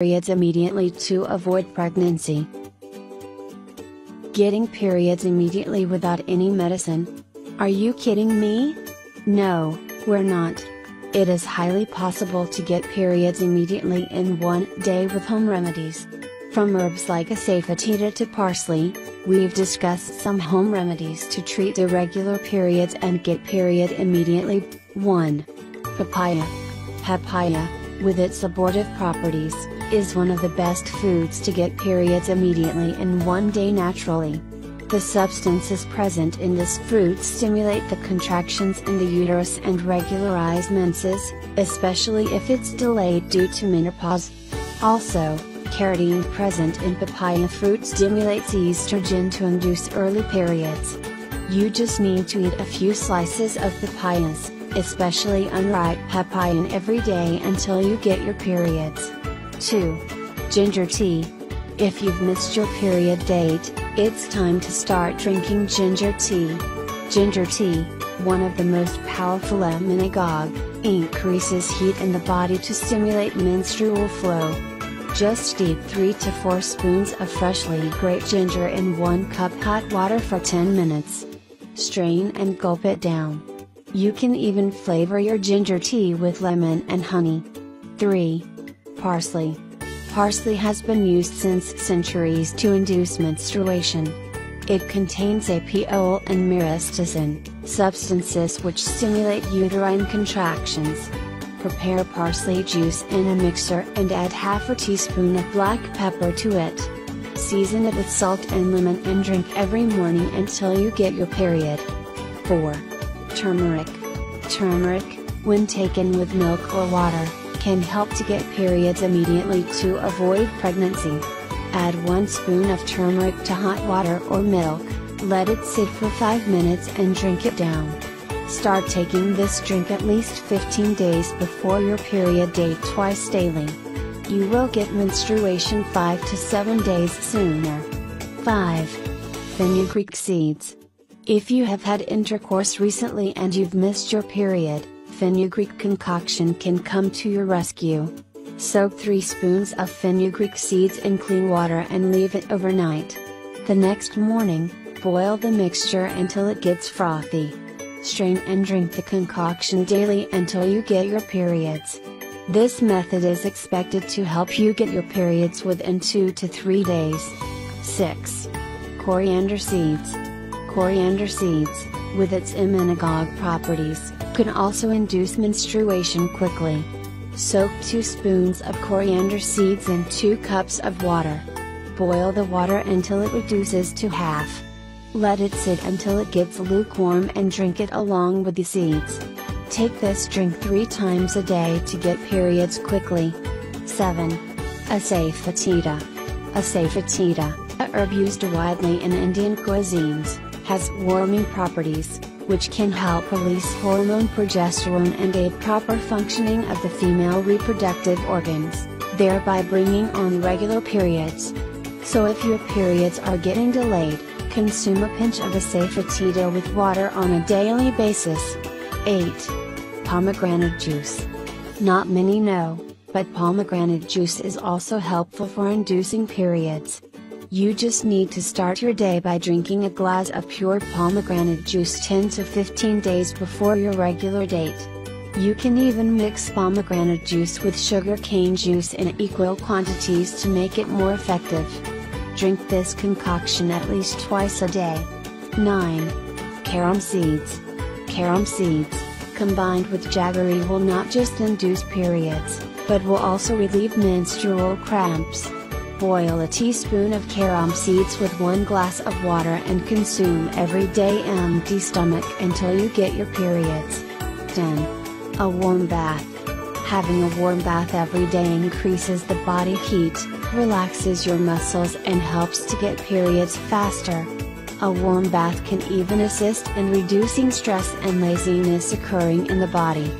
periods immediately to avoid pregnancy. Getting periods immediately without any medicine? Are you kidding me? No, we're not. It is highly possible to get periods immediately in one day with home remedies. From herbs like asafoetida to parsley, we've discussed some home remedies to treat irregular periods and get period immediately. 1. Papaya. Papaya, with its abortive properties, is one of the best foods to get periods immediately in one day naturally. The substances present in this fruit stimulate the contractions in the uterus and regularize menses, especially if it's delayed due to menopause. Also, carotene present in papaya fruit stimulates estrogen to induce early periods. You just need to eat a few slices of papayas, especially unripe papaya every day until you get your periods. 2. Ginger tea. If you've missed your period date, it's time to start drinking ginger tea. Ginger tea, one of the most powerful emmenagogue, increases heat in the body to stimulate menstrual flow. Just steep 3 to 4 spoons of freshly grated ginger in 1 cup hot water for 10 minutes. Strain and gulp it down. You can even flavor your ginger tea with lemon and honey. 3. Parsley. Parsley has been used since centuries to induce menstruation. It contains apiol and myristicin, substances which stimulate uterine contractions. Prepare parsley juice in a mixer and add half a teaspoon of black pepper to it. Season it with salt and lemon and drink every morning until you get your period. 4. Turmeric. Turmeric, when taken with milk or water, can help to get periods immediately to avoid pregnancy. Add 1 spoon of turmeric to hot water or milk, let it sit for 5 minutes and drink it down. Start taking this drink at least 15 days before your period date twice daily. You will get menstruation 5 to 7 days sooner. 5. Fenugreek seeds. If you have had intercourse recently and you've missed your period, fenugreek concoction can come to your rescue. Soak 3 spoons of fenugreek seeds in clean water and leave it overnight. The next morning, boil the mixture until it gets frothy. Strain and drink the concoction daily until you get your periods. This method is expected to help you get your periods within 2 to 3 days. 6. Coriander seeds. Coriander seeds, with its emmenagogue properties, can also induce menstruation quickly. Soak 2 spoons of coriander seeds in 2 cups of water. Boil the water until it reduces to half. Let it sit until it gets lukewarm and drink it along with the seeds. Take this drink 3 times a day to get periods quickly. 7. Asafoetida. Asafoetida, a herb used widely in Indian cuisines, has warming properties which can help release hormone progesterone and aid proper functioning of the female reproductive organs, thereby bringing on regular periods. So if your periods are getting delayed, consume a pinch of asafoetida with water on a daily basis. 8. Pomegranate juice. Not many know, but pomegranate juice is also helpful for inducing periods. You just need to start your day by drinking a glass of pure pomegranate juice 10 to 15 days before your regular date. You can even mix pomegranate juice with sugar cane juice in equal quantities to make it more effective. Drink this concoction at least twice a day. 9. Carom seeds. Carom seeds, combined with jaggery will not just induce periods, but will also relieve menstrual cramps. Boil a teaspoon of carom seeds with 1 glass of water and consume every day empty stomach until you get your periods. 10. A warm bath. Having a warm bath every day increases the body heat, relaxes your muscles and helps to get periods faster. A warm bath can even assist in reducing stress and laziness occurring in the body.